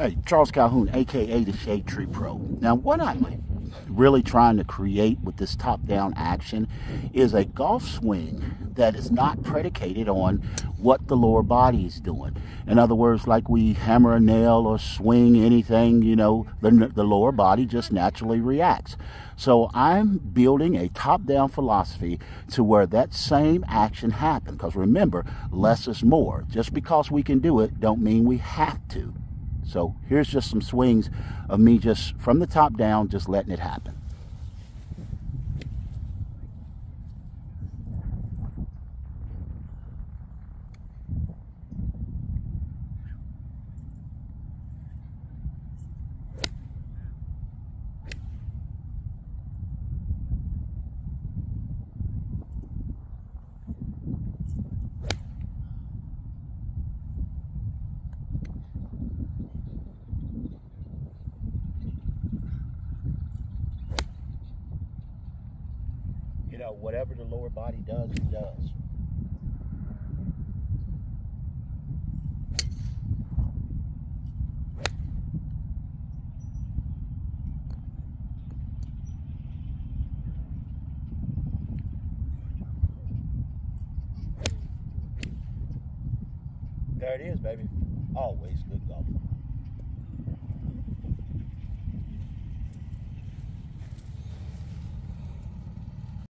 Hey, Charles Calhoun, aka the Shade Tree Pro. Now, what I'm really trying to create with this top down action is a golf swing that is not predicated on what the lower body is doing. In other words, like we hammer a nail or swing anything, you know, the, the lower body just naturally reacts. So I'm building a top down philosophy to where that same action happens. Because remember, less is more. Just because we can do it, don't mean we have to. So here's just some swings of me just from the top down, just letting it happen. Know, whatever the lower body does, it does. There it is, baby. Always good golf.